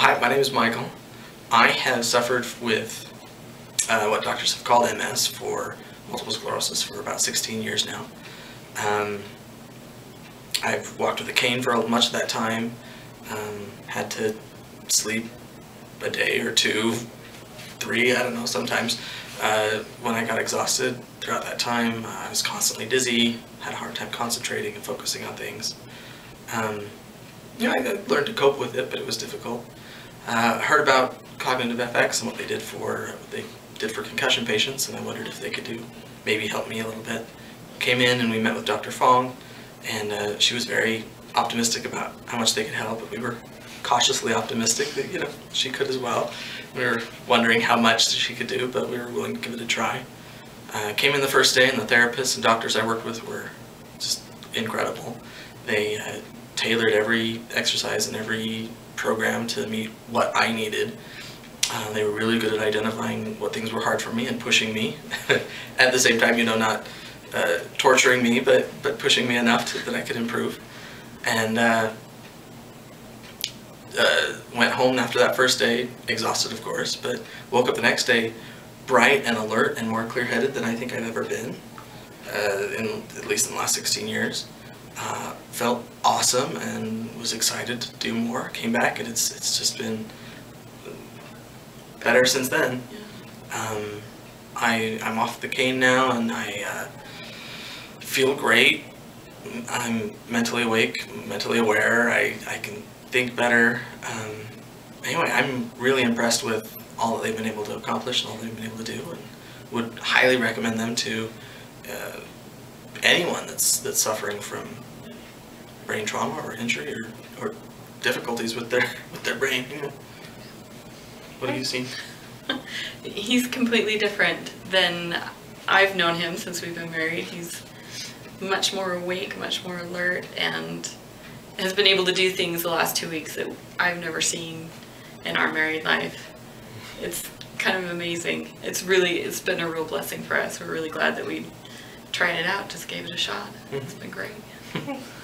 Hi, my name is Michael. I have suffered with uh, what doctors have called MS for multiple sclerosis for about 16 years now. Um, I've walked with a cane for much of that time, um, had to sleep a day or two, three, I don't know, sometimes. Uh, when I got exhausted throughout that time, uh, I was constantly dizzy, had a hard time concentrating and focusing on things. Um, you know, I learned to cope with it, but it was difficult. Uh, heard about Cognitive FX and what they did for what they did for concussion patients, and I wondered if they could do maybe help me a little bit. Came in and we met with Dr. Fong, and uh, she was very optimistic about how much they could help, but we were cautiously optimistic that you know she could as well. We were wondering how much she could do, but we were willing to give it a try. Uh, came in the first day, and the therapists and doctors I worked with were just incredible. They uh, tailored every exercise and every program to meet what I needed. Uh, they were really good at identifying what things were hard for me and pushing me. at the same time, you know, not uh, torturing me, but but pushing me enough to, that I could improve. And uh, uh, went home after that first day, exhausted, of course, but woke up the next day bright and alert and more clear-headed than I think I've ever been, uh, in at least in the last 16 years. Uh, felt awesome and was excited to do more. Came back and it's it's just been better since then. Um, I I'm off the cane now and I uh, feel great. I'm mentally awake, mentally aware. I I can think better. Um, anyway, I'm really impressed with all that they've been able to accomplish and all they've been able to do, and would highly recommend them to uh, anyone that's that's suffering from brain trauma or injury or, or difficulties with their with their brain. You know. What have you seen? He's completely different than I've known him since we've been married. He's much more awake, much more alert, and has been able to do things the last two weeks that I've never seen in our married life. It's kind of amazing. It's really, it's been a real blessing for us. We're really glad that we tried it out, just gave it a shot. It's hmm. been great.